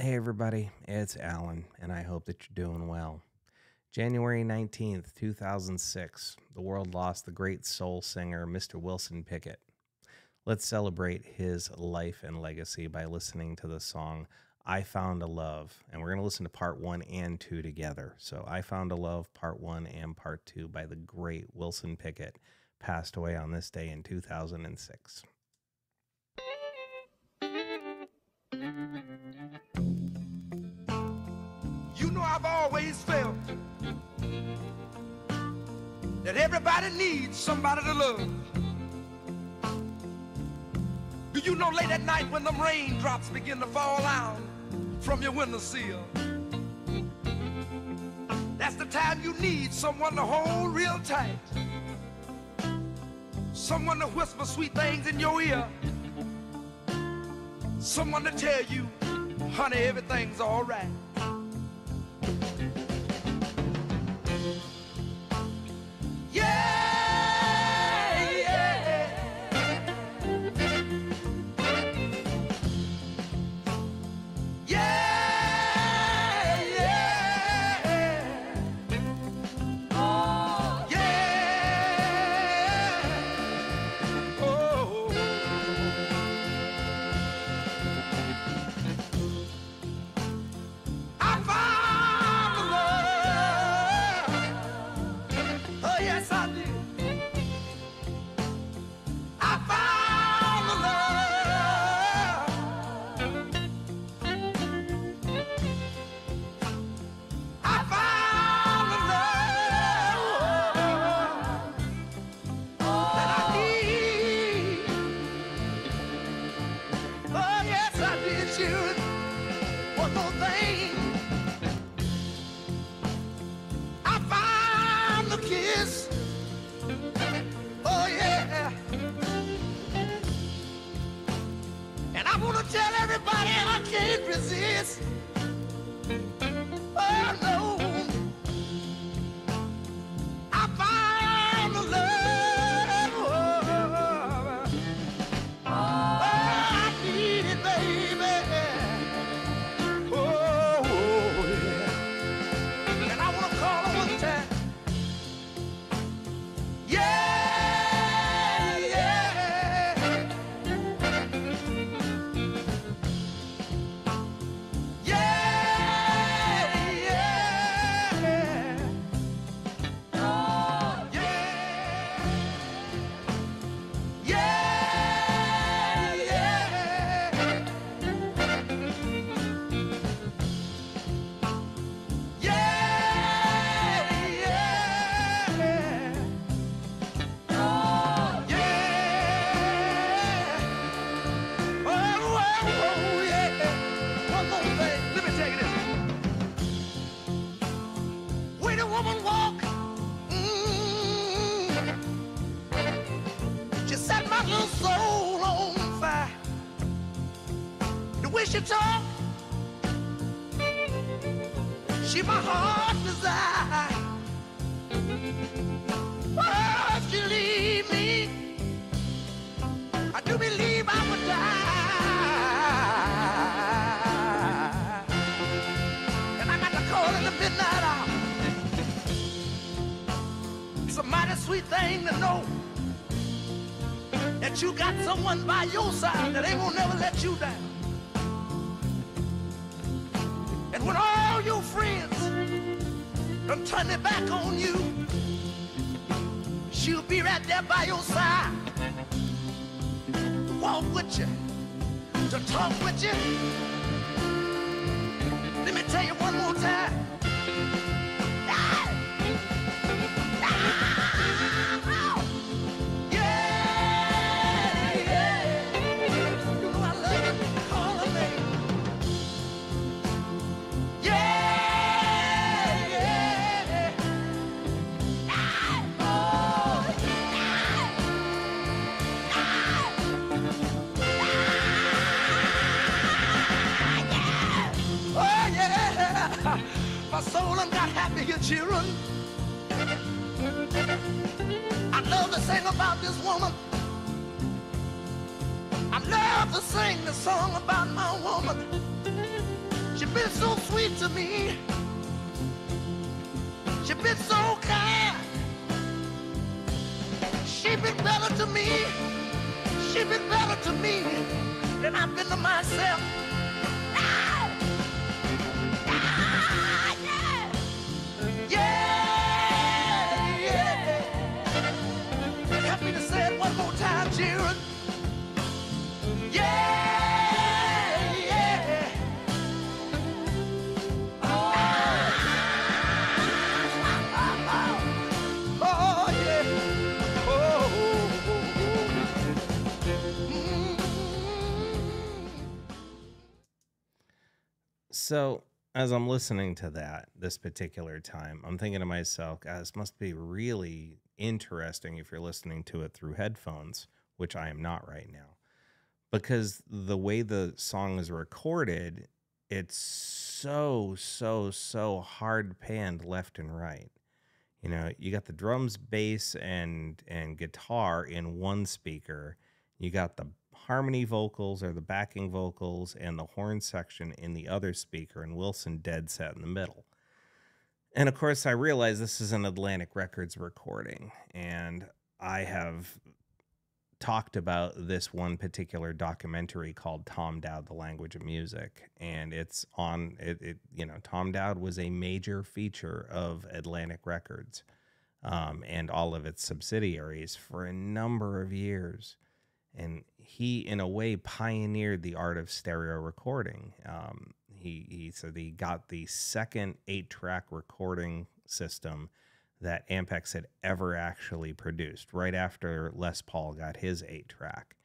Hey, everybody, it's Alan, and I hope that you're doing well. January 19th, 2006, the world lost the great soul singer, Mr. Wilson Pickett. Let's celebrate his life and legacy by listening to the song I Found a Love. And we're going to listen to part one and two together. So, I Found a Love, part one and part two by the great Wilson Pickett, passed away on this day in 2006. You know, I've always felt that everybody needs somebody to love. Do you know late at night when them raindrops begin to fall out from your windowsill? That's the time you need someone to hold real tight. Someone to whisper sweet things in your ear. Someone to tell you, honey, everything's all Wanna tell everybody I can't resist. One more thing. Let me tell you this. When a woman walk, mm, she set my little soul on fire. The way she talk, she my heart sweet thing to know that you got someone by your side that ain't gonna never let you down. And when all your friends done turn their back on you, she'll be right there by your side. To walk with you, to talk with you. Let me tell you one more time. My soul got happy here, children. I love to sing about this woman. I love to sing the song about my woman. She been so sweet to me. She been so kind. She been better to me. She been better to me than I've been to myself. So as I'm listening to that this particular time, I'm thinking to myself, God, this must be really interesting if you're listening to it through headphones, which I am not right now. Because the way the song is recorded, it's so, so, so hard panned left and right. You know, you got the drums, bass, and and guitar in one speaker. You got the harmony vocals or the backing vocals and the horn section in the other speaker, and Wilson dead set in the middle. And of course, I realize this is an Atlantic Records recording, and I have talked about this one particular documentary called Tom Dowd: The Language of Music, and it's on it. it you know, Tom Dowd was a major feature of Atlantic Records um, and all of its subsidiaries for a number of years and he in a way pioneered the art of stereo recording. Um, he, he said he got the second eight track recording system that ampex had ever actually produced right after les paul got his eight track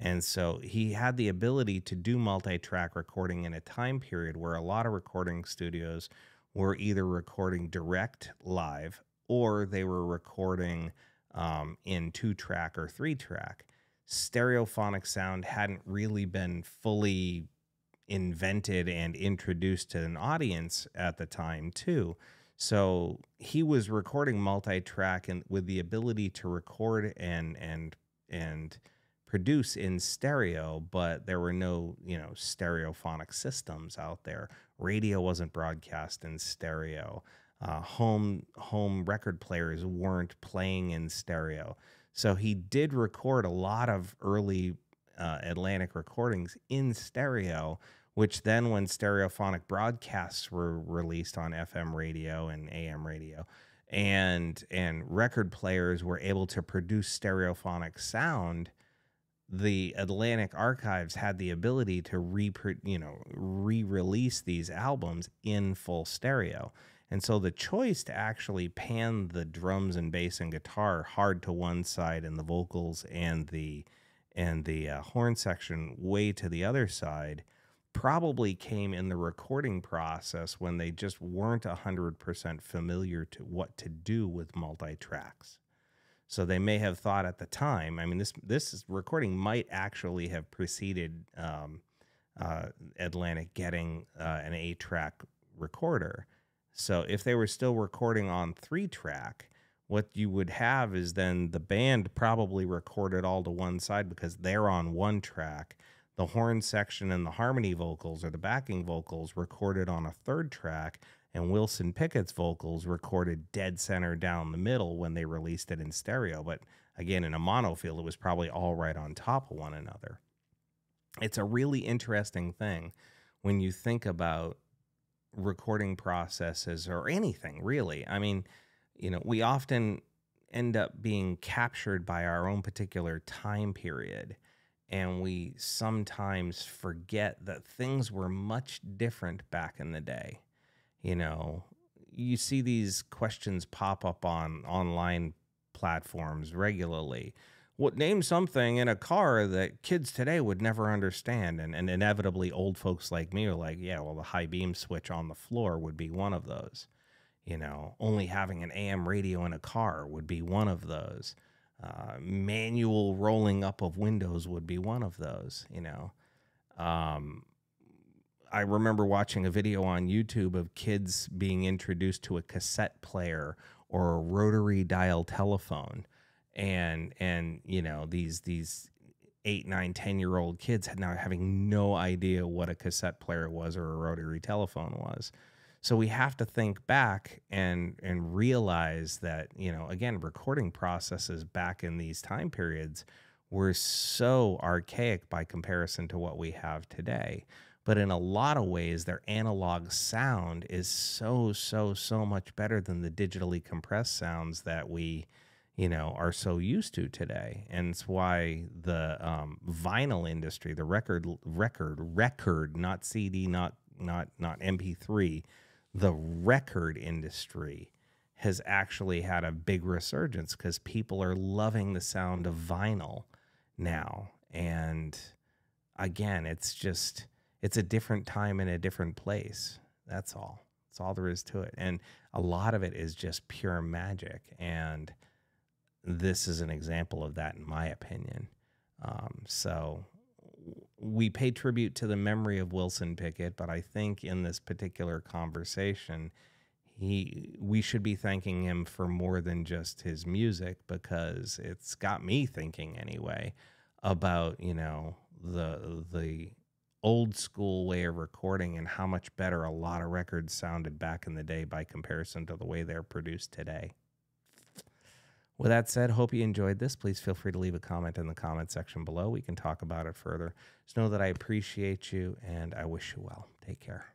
and so he had the ability to do multi-track recording in a time period where a lot of recording studios were either recording direct live or they were recording um, in two track or three track stereophonic sound hadn't really been fully invented and introduced to an audience at the time too. So he was recording multi-track and with the ability to record and and and produce in stereo but there were no you know stereophonic systems out there. Radio wasn't broadcast in stereo uh, home home record players weren't playing in stereo so he did record a lot of early uh, Atlantic recordings in stereo, which then, when stereophonic broadcasts were released on FM radio and AM radio, and and record players were able to produce stereophonic sound, the Atlantic archives had the ability to re you know re-release these albums in full stereo. And so the choice to actually pan the drums and bass and guitar hard to one side and the vocals and the and the uh, horn section way to the other side probably came in the recording process when they just weren't 100% familiar to what to do with multi-tracks. So they may have thought at the time, I mean this this recording might actually have preceded um, uh, Atlantic getting uh, an 8-track recorder so if they were still recording on three track, what you would have is then the band probably recorded all to one side because they're on one track. The horn section and the harmony vocals or the backing vocals recorded on a third track, and Wilson Pickett's vocals recorded dead center down the middle when they released it in stereo. But again, in a mono field, it was probably all right on top of one another. It's a really interesting thing when you think about recording processes or anything really. I mean, you know, we often end up being captured by our own particular time period. And we sometimes forget that things were much different back in the day. You know, you see these questions pop up on online platforms regularly what name something in a car that kids today would never understand and, and inevitably old folks like me are like yeah well the high beam switch on the floor would be one of those. You know only having an am radio in a car would be one of those. Uh, manual rolling up of windows would be one of those you know? Um, i remember watching a video on youtube of kids being introduced to a cassette player or a rotary dial telephone and and you know these these eight, nine, ten year old kids had now having no idea what a cassette player was or a rotary telephone was. So we have to think back and and realize that, you know, again, recording processes back in these time periods were so archaic by comparison to what we have today. But in a lot of ways, their analog sound is so, so, so much better than the digitally compressed sounds that we, you know, are so used to today. And it's why the um, vinyl industry, the record, record, record, not CD, not not not MP3, the record industry has actually had a big resurgence because people are loving the sound of vinyl now. And again, it's just it's a different time and a different place. That's all. That's all there is to it. And a lot of it is just pure magic. And this is an example of that, in my opinion. Um, so we pay tribute to the memory of Wilson Pickett, but I think in this particular conversation, he we should be thanking him for more than just his music because it's got me thinking anyway about you know the the old school way of recording and how much better a lot of records sounded back in the day by comparison to the way they're produced today. With that said, hope you enjoyed this. Please feel free to leave a comment in the comment section below. We can talk about it further. Just know that I appreciate you and I wish you well. Take care.